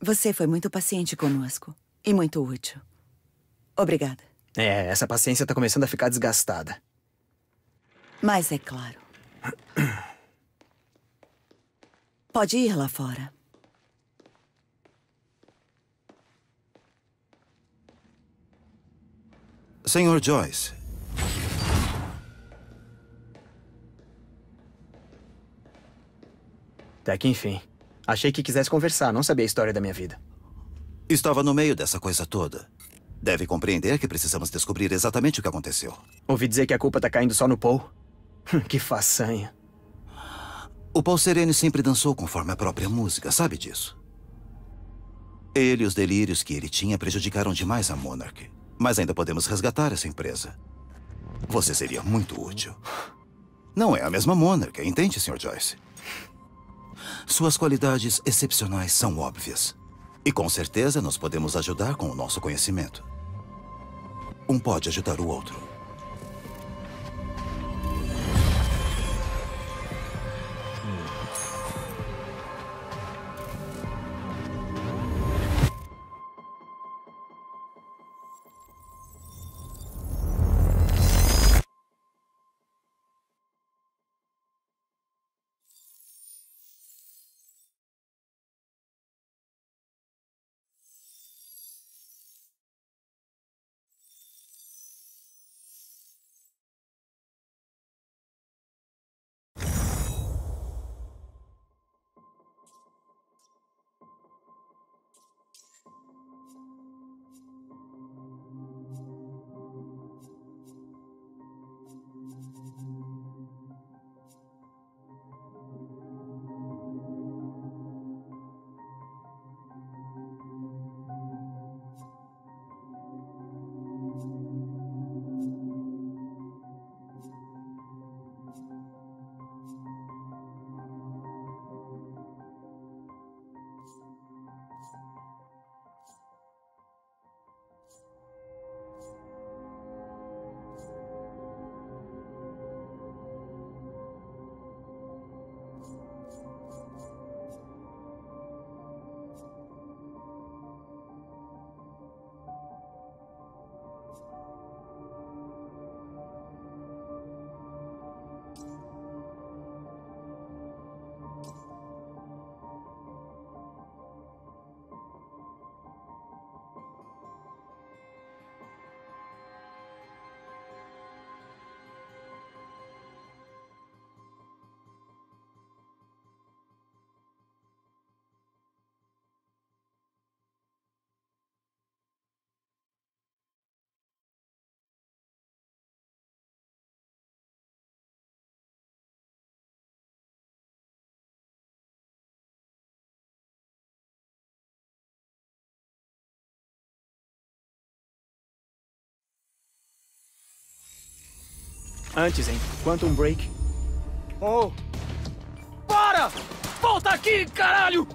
Você foi muito paciente conosco. E muito útil. Obrigada. É, essa paciência tá começando a ficar desgastada. Mas é claro. Pode ir lá fora. Senhor Joyce. Até que enfim. Achei que quisesse conversar, não sabia a história da minha vida. Estava no meio dessa coisa toda. Deve compreender que precisamos descobrir exatamente o que aconteceu. Ouvi dizer que a culpa tá caindo só no Paul. que façanha. O Paul Serene sempre dançou conforme a própria música, sabe disso? Ele e os delírios que ele tinha prejudicaram demais a Monarch. Mas ainda podemos resgatar essa empresa. Você seria muito útil. Não é a mesma Monarch, entende, Sr. Joyce? Suas qualidades excepcionais são óbvias. E com certeza nós podemos ajudar com o nosso conhecimento. Um pode ajudar o outro. Antes, hein? Quantum Break. Oh! Para! Volta aqui, caralho!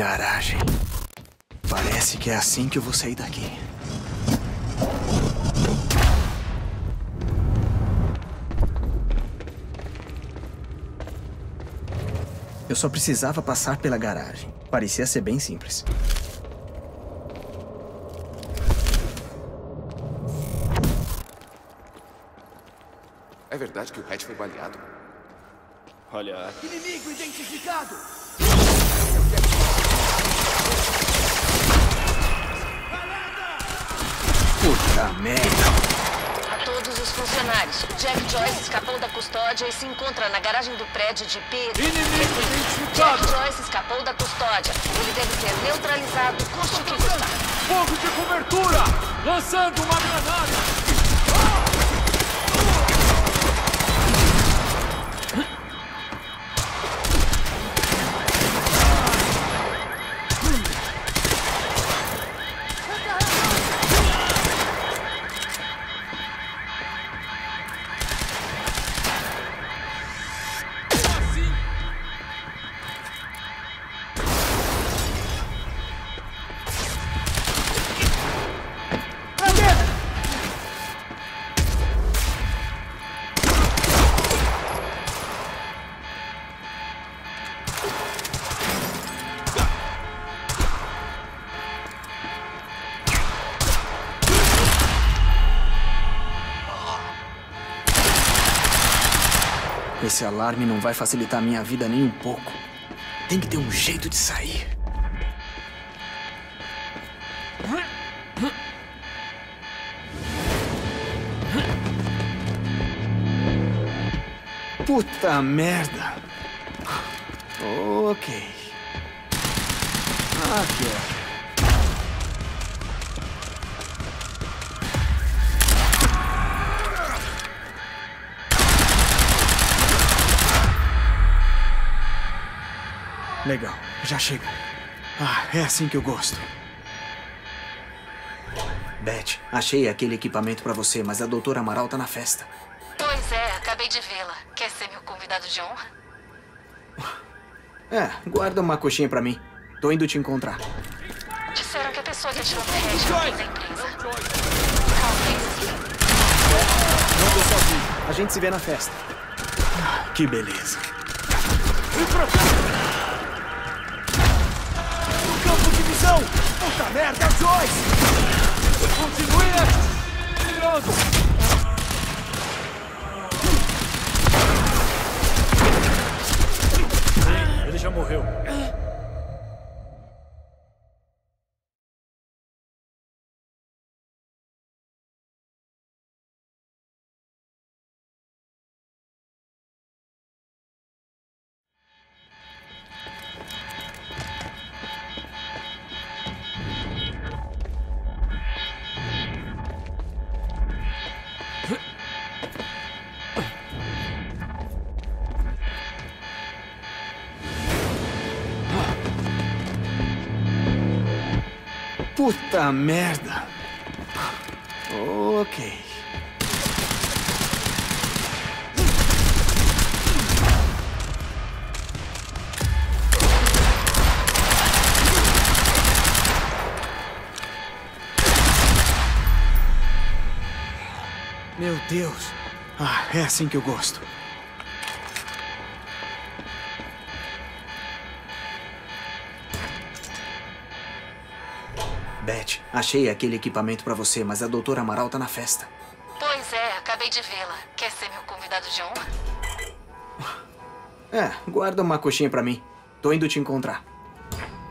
garagem. Parece que é assim que eu vou sair daqui. Eu só precisava passar pela garagem. Parecia ser bem simples. É verdade que o Hatch foi baleado? Olha. Inimigo identificado! Puta merda. A todos os funcionários. Jack Joyce escapou da custódia e se encontra na garagem do prédio de Pedro. Inimigo Jack identificado! Joyce escapou da custódia. Ele deve ser neutralizado, custe o que custar. Fogo de cobertura! Lançando uma granada! Esse alarme não vai facilitar minha vida nem um pouco. Tem que ter um jeito de sair. Puta merda. Ok. Legal, já chega. Ah, é assim que eu gosto. Beth, achei aquele equipamento pra você, mas a doutora Amaral tá na festa. Pois é, acabei de vê-la. Quer ser meu convidado de honra? É, guarda uma coxinha pra mim. Tô indo te encontrar. Disseram que a pessoa que atirou no Red é alguém da empresa. Talvez sim. Não tô sozinho. A gente se vê na festa. Ah, Que beleza. No visão! Puta merda, Joyce! Continue atirando! Ele já morreu. Puta merda. Ok. Meu Deus. Ah, é assim que eu gosto. Achei aquele equipamento pra você, mas a doutora Amaral tá na festa. Pois é, acabei de vê-la. Quer ser meu convidado de honra? É, guarda uma coxinha pra mim. Tô indo te encontrar.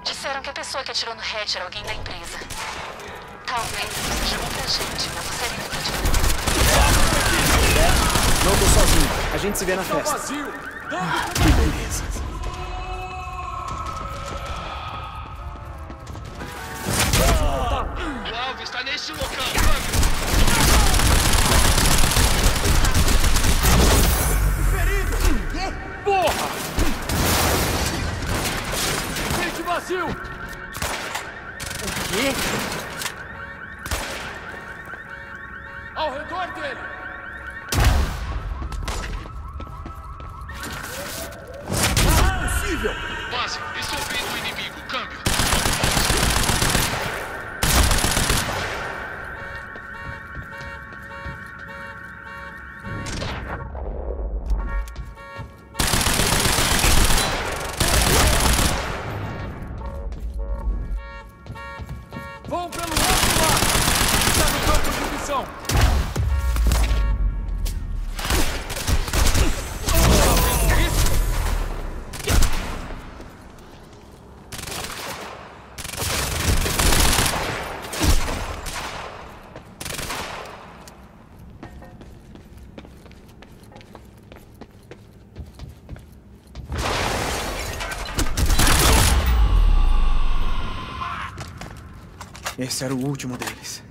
Disseram que a pessoa que atirou no Red era alguém da empresa. Talvez isso seja muita gente, mas você ainda tá de Não tô sozinho. A gente se vê na festa. vazio! Que beleza. Vazio! Quê? Ao redor dele! Esse era o último deles.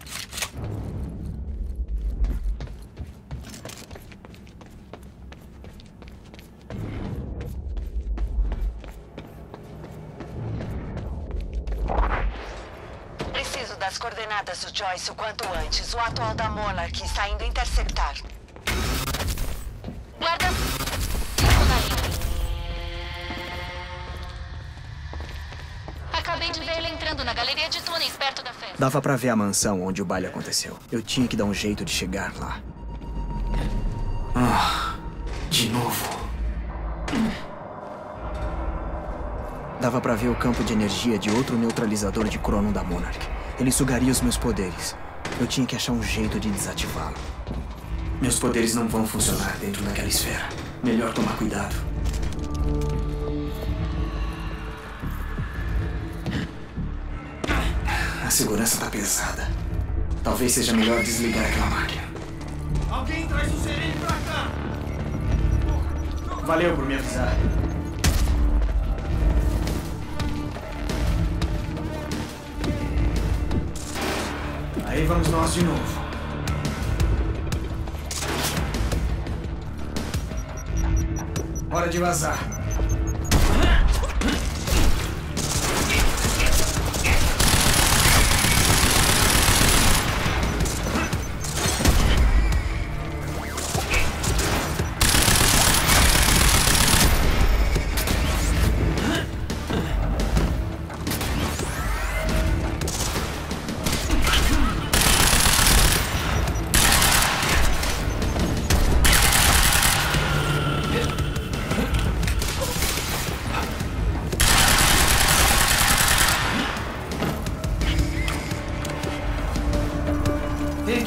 Preciso das coordenadas do Joyce o quanto antes. O atual da Monarch está indo interceptar. Dava pra ver a mansão onde o baile aconteceu. Eu tinha que dar um jeito de chegar lá. Ah, de novo. Dava pra ver o campo de energia de outro neutralizador de crono da Monarch. Ele sugaria os meus poderes. Eu tinha que achar um jeito de desativá-lo. Meus poderes não vão funcionar dentro daquela esfera. Melhor tomar cuidado. A segurança tá pesada. Talvez seja melhor desligar aquela máquina. Alguém traz o sereno pra cá! Valeu por me avisar. Aí vamos nós de novo. Hora de vazar.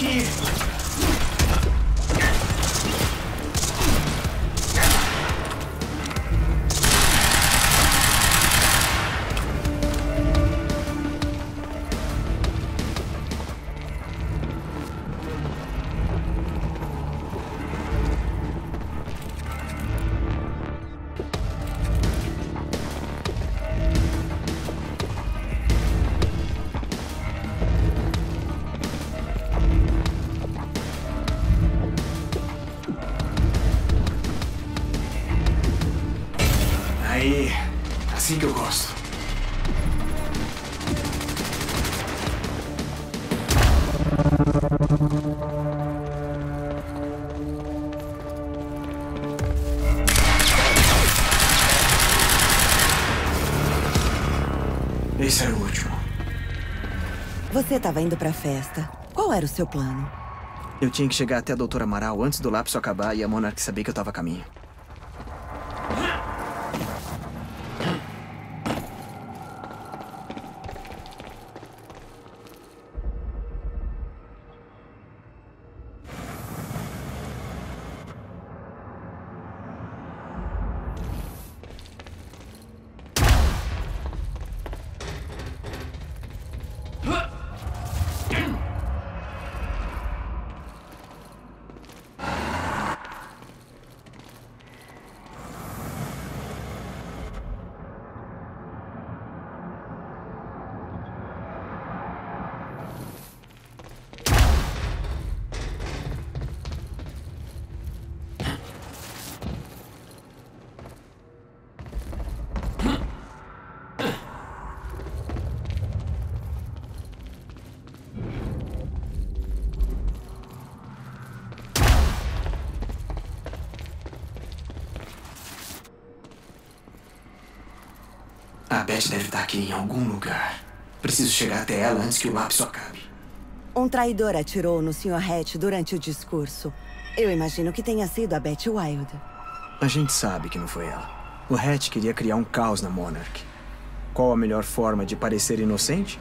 Tem estava indo pra festa. Qual era o seu plano? Eu tinha que chegar até a Doutora Amaral antes do lapso acabar e a Monarch saber que eu tava a caminho. Beth deve estar aqui em algum lugar. Preciso chegar até ela antes que o lapso acabe. Um traidor atirou no Sr. Hatch durante o discurso. Eu imagino que tenha sido a Betty Wild. A gente sabe que não foi ela. O Hatch queria criar um caos na Monarch. Qual a melhor forma de parecer inocente?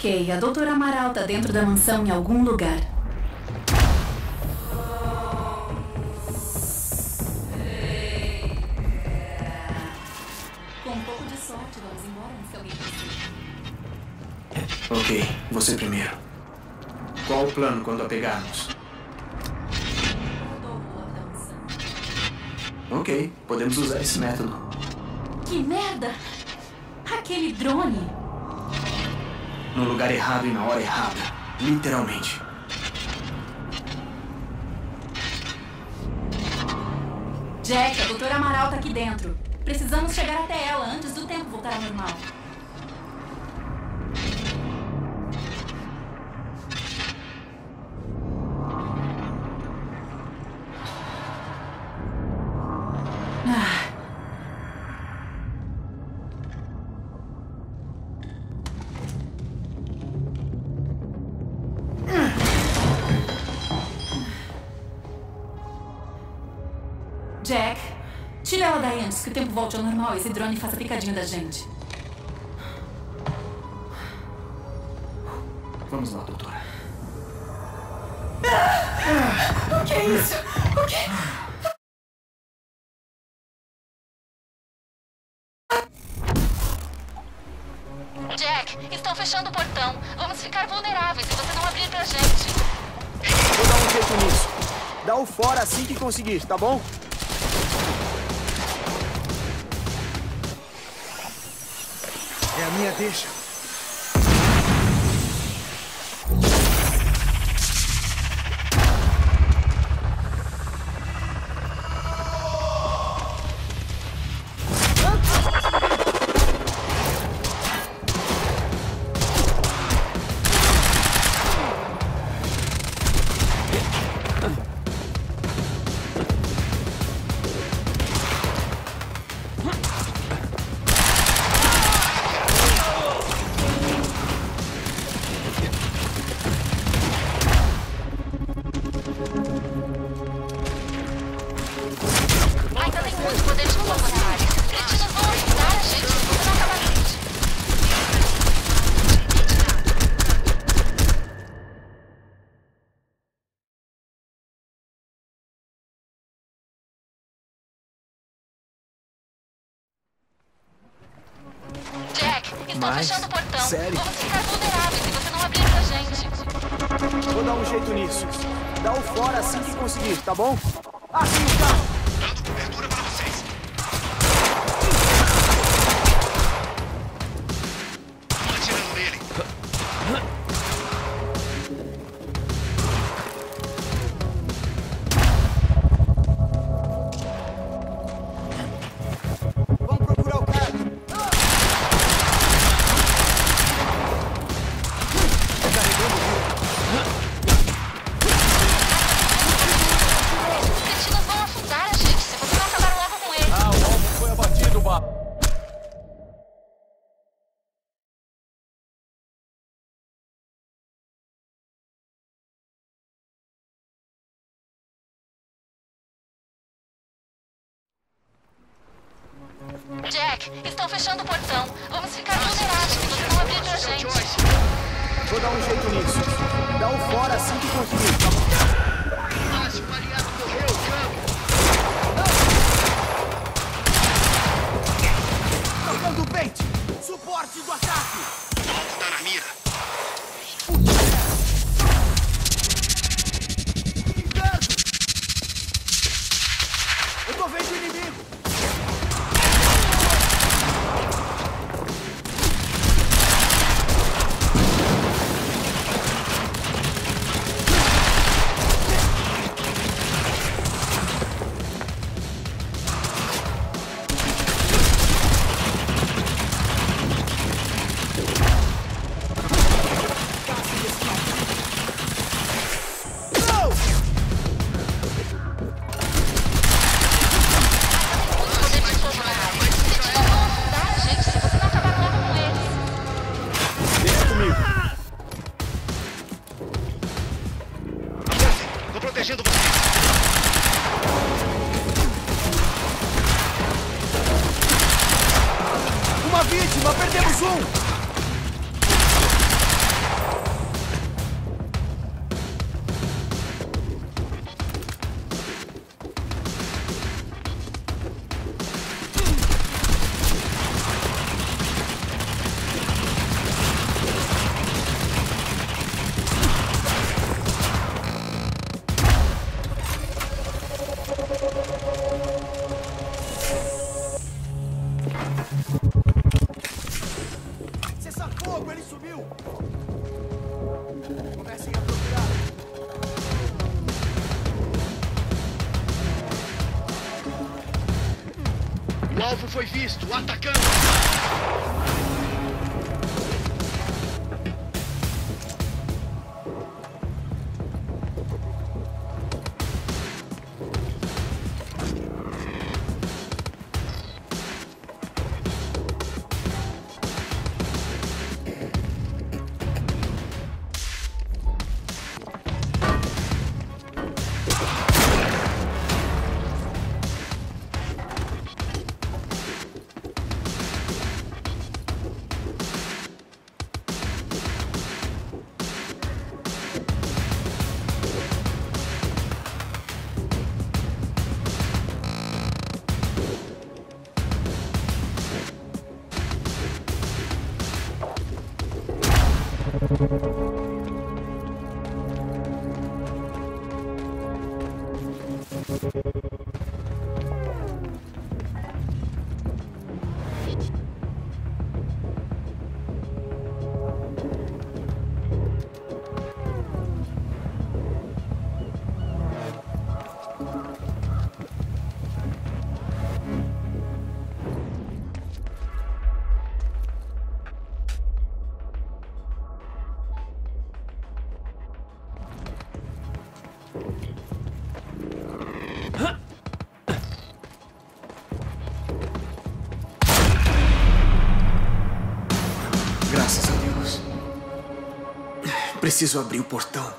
Ok, a doutora Amaral tá dentro da mansão em algum lugar. Com um pouco de sorte, vamos embora se alguém. Ok, você primeiro. Qual o plano quando a pegarmos? Ok, podemos usar esse método. Que merda! Aquele drone! No lugar errado e na hora errada. Literalmente. Jack, a doutora Amaral tá aqui dentro. Precisamos chegar até ela antes do tempo voltar ao normal. Que o tempo volte ao normal e esse drone faça picadinho da gente. Vamos lá, doutora. O que é isso? O que? Jack, estão fechando o portão. Vamos ficar vulneráveis se você não abrir pra gente. Vou dar um jeito nisso. Dá o fora assim que conseguir, tá bom? É a minha deixa. Sério? Vamos ficar vulneráveis se você não abrir pra gente. Vou dar um jeito nisso. Dá o fora assim que conseguir, tá bom? Assim foi visto. Atacando. Preciso abrir o portão.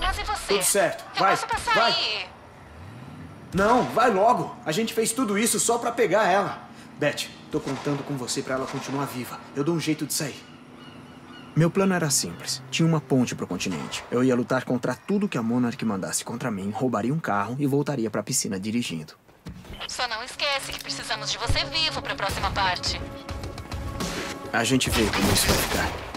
Mas e você? Tudo certo. Eu Vai, vai. aí. Não, vai logo. A gente fez tudo isso só pra pegar ela. Beth, tô contando com você pra ela continuar viva. Eu dou um jeito de sair. Meu plano era simples. Tinha uma ponte pro continente. Eu ia lutar contra tudo que a Monarch mandasse contra mim, roubaria um carro e voltaria pra piscina dirigindo. Só não esquece que precisamos de você vivo pra próxima parte. A gente vê como isso vai ficar.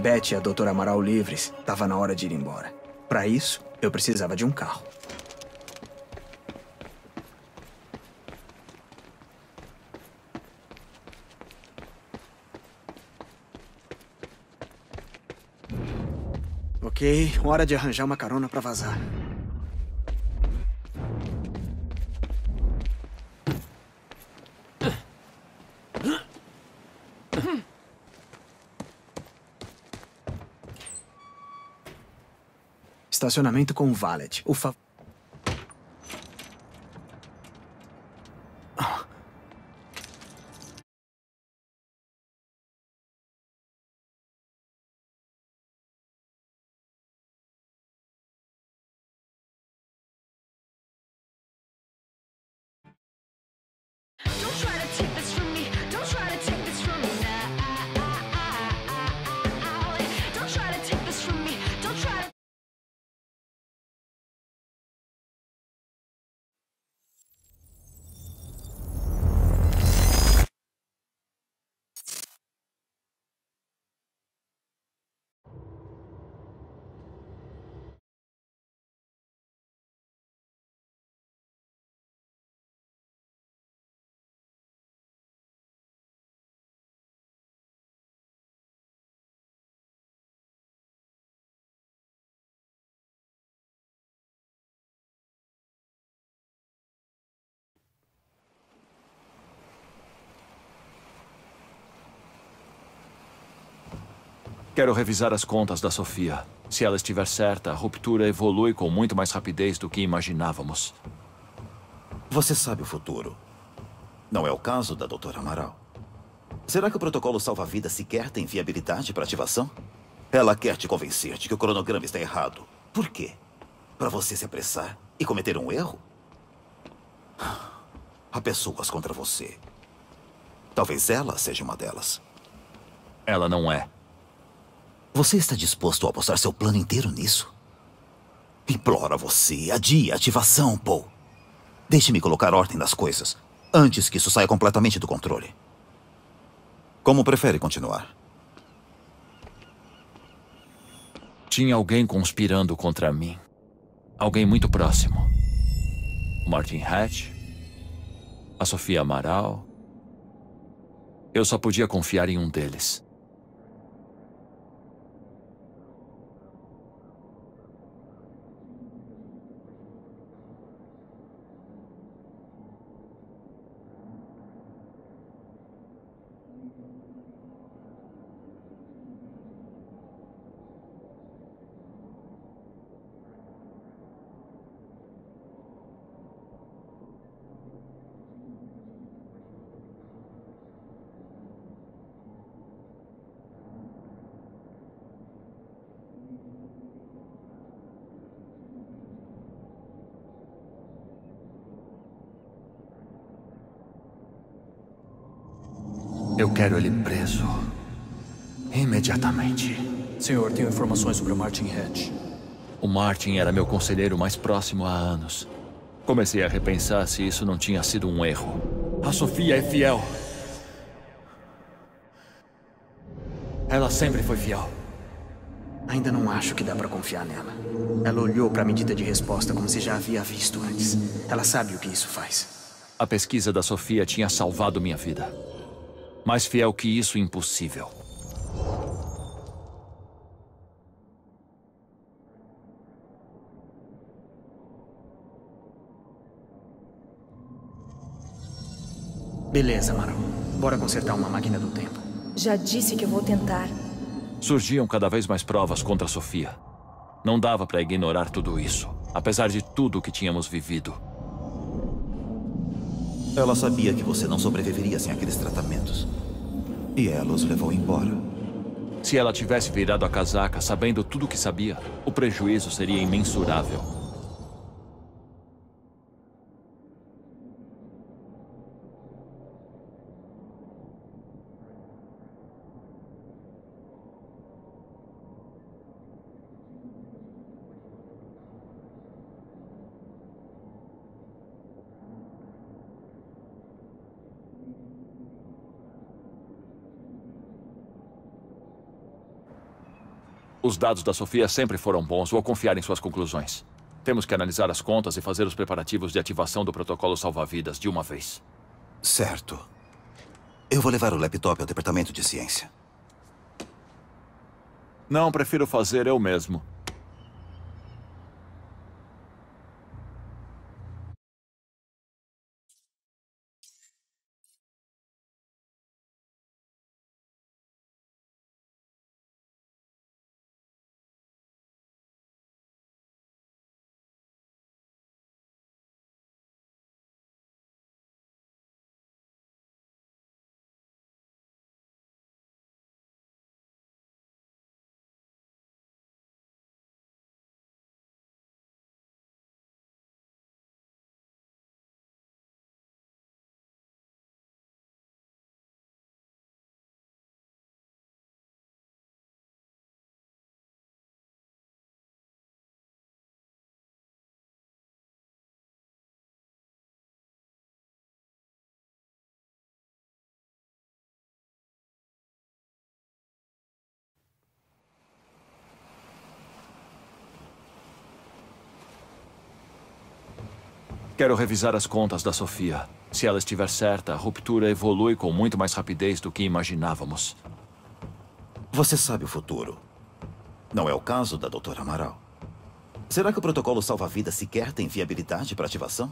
Beth e a doutora Amaral livres, estava na hora de ir embora. Para isso, eu precisava de um carro. Ok, hora de arranjar uma carona para vazar. Estacionamento com valet. O. Quero revisar as contas da Sofia. Se ela estiver certa, a ruptura evolui com muito mais rapidez do que imaginávamos. Você sabe o futuro. Não é o caso da doutora Amaral. Será que o protocolo salva-vida sequer tem viabilidade para ativação? Ela quer te convencer de que o cronograma está errado. Por quê? Para você se apressar e cometer um erro? Há pessoas contra você. Talvez ela seja uma delas. Ela não é. Você está disposto a apostar seu plano inteiro nisso? Imploro a você, adie a ativação, Paul. Deixe-me colocar ordem nas coisas, antes que isso saia completamente do controle. Como prefere continuar? Tinha alguém conspirando contra mim. Alguém muito próximo. Martin Hatch. A Sofia Amaral. Eu só podia confiar em um deles. Eu quero ele preso. Imediatamente. Senhor, tenho informações sobre o Martin Hatch. O Martin era meu conselheiro mais próximo há anos. Comecei a repensar se isso não tinha sido um erro. A Sofia é fiel. Ela sempre foi fiel. Ainda não acho que dá pra confiar nela. Ela olhou pra medida de resposta como se já havia visto antes. Ela sabe o que isso faz. A pesquisa da Sofia tinha salvado minha vida. Mais fiel que isso, impossível. Beleza, Amaral. Bora consertar uma máquina do tempo. Já disse que eu vou tentar. Surgiam cada vez mais provas contra a Sofia. Não dava para ignorar tudo isso, apesar de tudo o que tínhamos vivido. Ela sabia que você não sobreviveria sem aqueles tratamentos. E ela os levou embora. Se ela tivesse virado a casaca sabendo tudo o que sabia, o prejuízo seria imensurável. Os dados da Sofia sempre foram bons. Vou confiar em suas conclusões. Temos que analisar as contas e fazer os preparativos de ativação do protocolo salva-vidas de uma vez. Certo. Eu vou levar o laptop ao departamento de ciência. Não, prefiro fazer eu mesmo. Quero revisar as contas da Sofia. Se ela estiver certa, a ruptura evolui com muito mais rapidez do que imaginávamos. Você sabe o futuro. Não é o caso da doutora Amaral. Será que o protocolo salva-vida sequer tem viabilidade para ativação?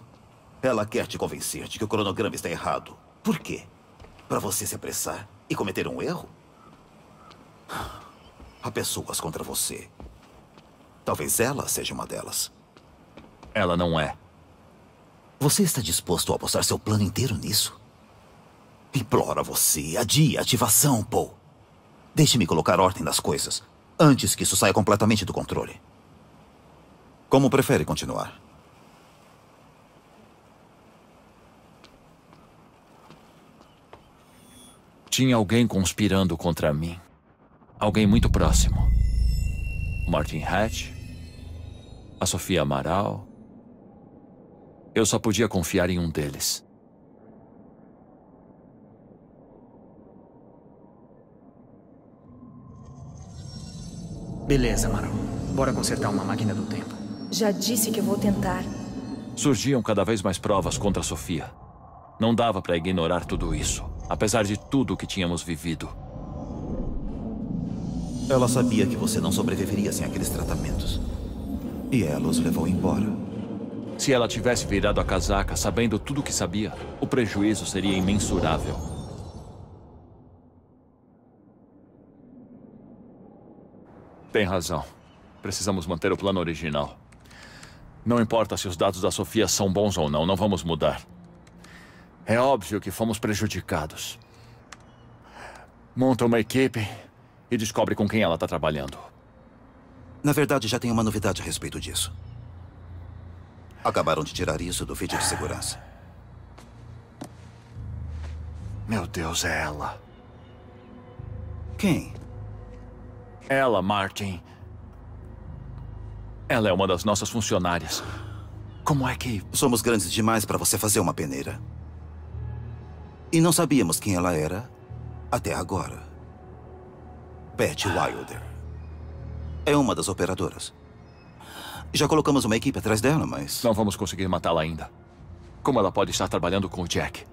Ela quer te convencer de que o cronograma está errado. Por quê? Para você se apressar e cometer um erro? Há pessoas contra você. Talvez ela seja uma delas. Ela não é. Você está disposto a apostar seu plano inteiro nisso? Implora você, adie a ativação, Paul. Deixe-me colocar ordem nas coisas, antes que isso saia completamente do controle. Como prefere continuar? Tinha alguém conspirando contra mim. Alguém muito próximo. Martin Hatch, a Sofia Amaral. Eu só podia confiar em um deles. Beleza, Amaral. Bora consertar uma máquina do tempo. Já disse que vou tentar. Surgiam cada vez mais provas contra a Sofia. Não dava para ignorar tudo isso, apesar de tudo o que tínhamos vivido. Ela sabia que você não sobreviveria sem aqueles tratamentos. E ela os levou embora. Se ela tivesse virado a casaca sabendo tudo o que sabia, o prejuízo seria imensurável. Tem razão. Precisamos manter o plano original. Não importa se os dados da Sofia são bons ou não, não vamos mudar. É óbvio que fomos prejudicados. Monta uma equipe e descobre com quem ela está trabalhando. Na verdade, já tem uma novidade a respeito disso. Acabaram de tirar isso do vídeo de segurança. Meu Deus, é ela. Quem? Ela, Martin. Ela é uma das nossas funcionárias. Como é que. Somos grandes demais para você fazer uma peneira. E não sabíamos quem ela era até agora. Pat Wilder. É uma das operadoras. Já colocamos uma equipe atrás dela, mas. Não vamos conseguir matá-la ainda. Como ela pode estar trabalhando com o Jack?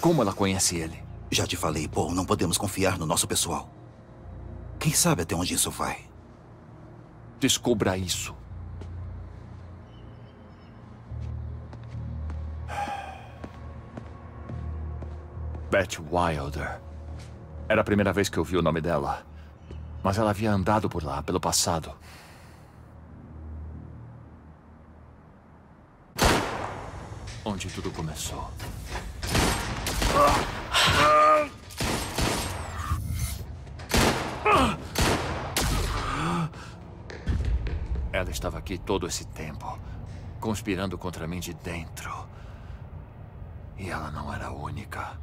Como ela conhece ele? Já te falei, Paul, não podemos confiar no nosso pessoal. Quem sabe até onde isso vai? Descubra isso. Beth Wilder. Era a primeira vez que eu vi o nome dela. Mas ela havia andado por lá, pelo passado. Onde tudo começou. Ela estava aqui todo esse tempo, conspirando contra mim de dentro. E ela não era a única.